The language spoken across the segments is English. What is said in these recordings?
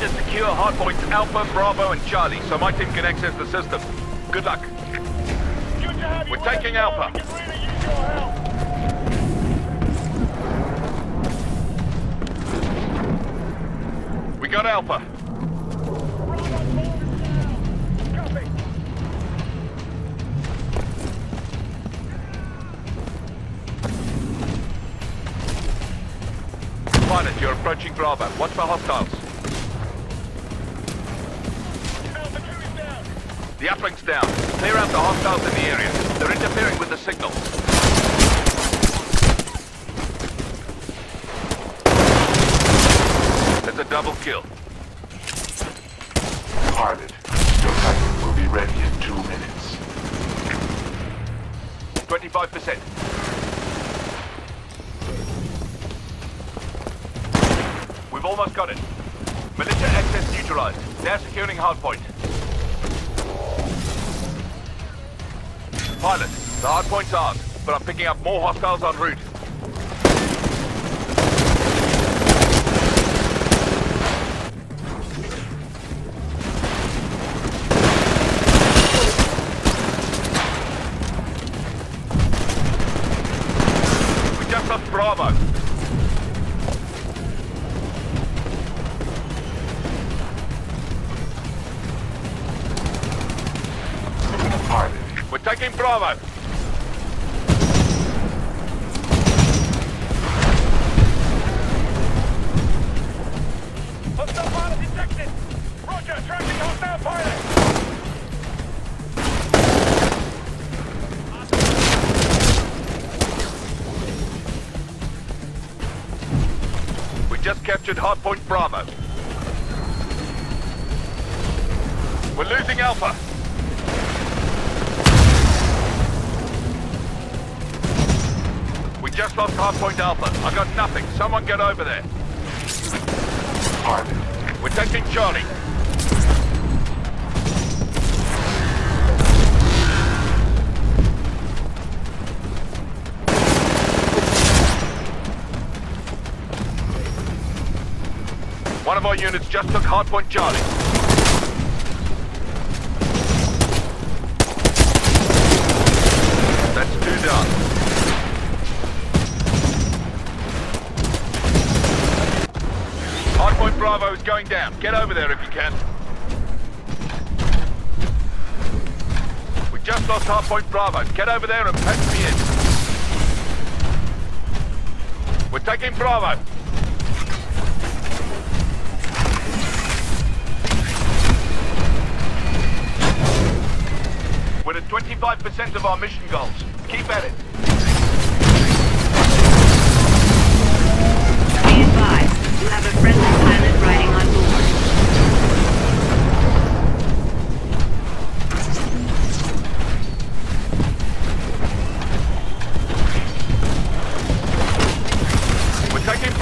need to secure hardpoints Alpha, Bravo, and Charlie so my team can access the system. Good luck. We're taking Alpha. We got Alpha. Pilot, you're approaching Bravo. Watch for hostiles. The uplink's down. Clear out the hostiles in the area. They're interfering with the signal. That's a double kill. Pilot, your Titan will be ready in two minutes. 25%. We've almost got it. Militia access neutralized. They're securing hardpoint. Pilot, the hardpoint's ours, but I'm picking up more hostiles en route. Taking Bravo. Roger, tracking pilot. We just captured Hardpoint Bravo. We're losing Alpha. Just lost Hardpoint Alpha. I got nothing. Someone get over there. pilot, We're taking Charlie. One of our units just took Hardpoint Charlie. Going down. Get over there if you can. We just lost Hardpoint Bravo. Get over there and patch me in. We're taking Bravo. We're at 25% of our mission goals. Keep at it. Be advised, you have a friendly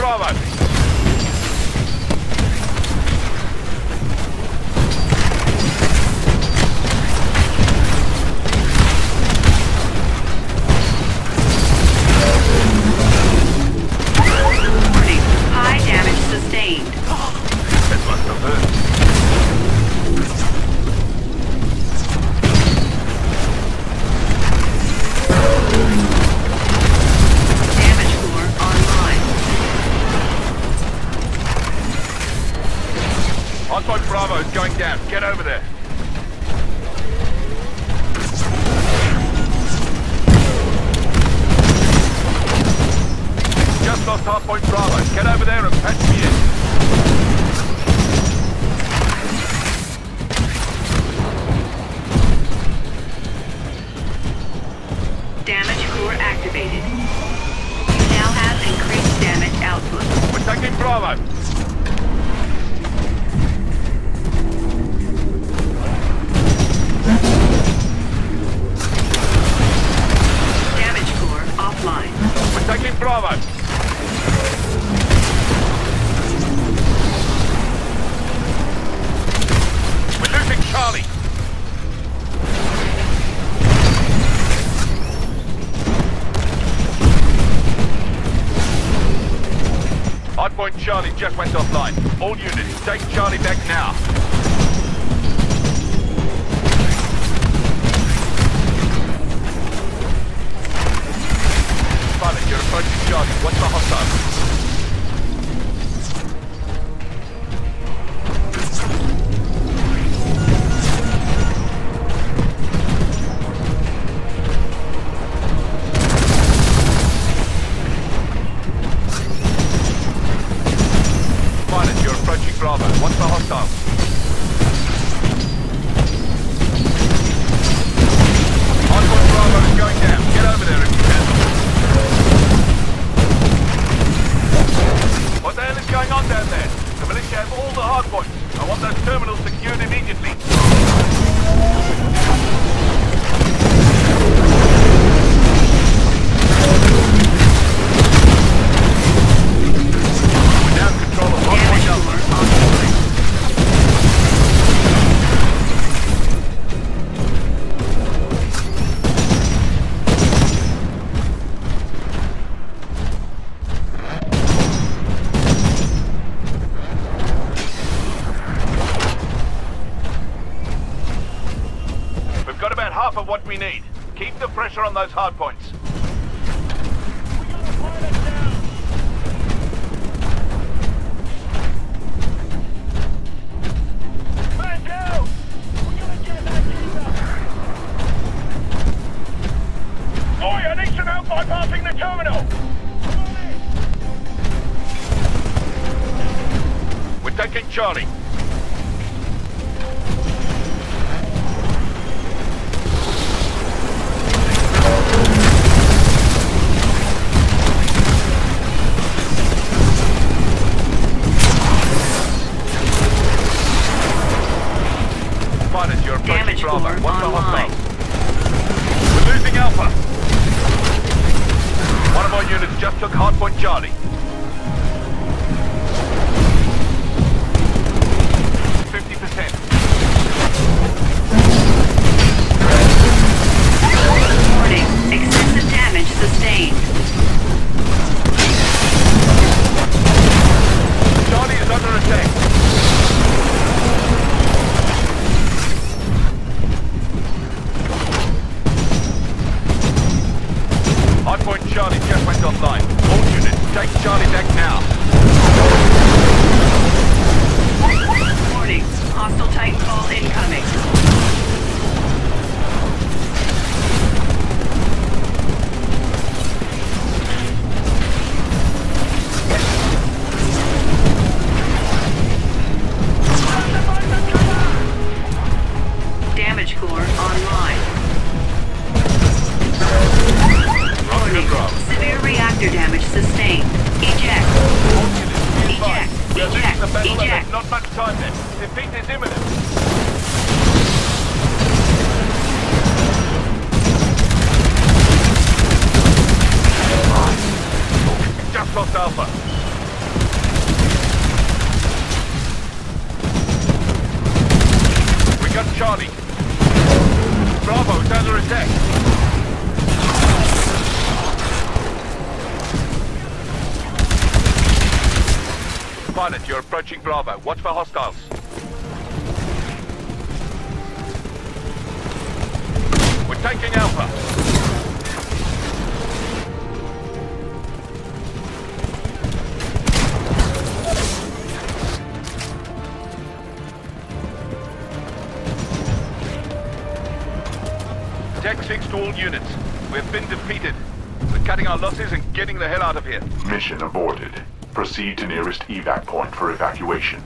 We're Hardpoint going down. Get over there. Just lost Hardpoint Bravo. Get over there and patch me in. Damage core activated. You now have increased damage output. We're taking Bravo. We're taking Bravo. We're losing Charlie. Hardpoint Charlie just went offline. All units, take Charlie back now. Pilot, you're approaching Charlie. Of what we need. Keep the pressure on those hard points. Bypassing the terminal! We're taking Charlie. Sustained. Eject. Eject. Eject. Eject. not much time left. Defeat is imminent. Just lost Alpha. We got Charlie. Bravo is under attack. Pilot, you're approaching Bravo. Watch for hostiles. We're taking Alpha. Tech 6 to all units. We've been defeated. We're cutting our losses and getting the hell out of here. Mission aborted. Proceed to nearest evac point for evacuation.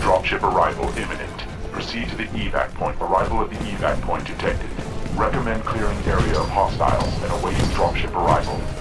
Dropship arrival imminent. Proceed to the evac point. Arrival at the evac point detected. Recommend clearing area of hostiles and awaiting dropship arrival.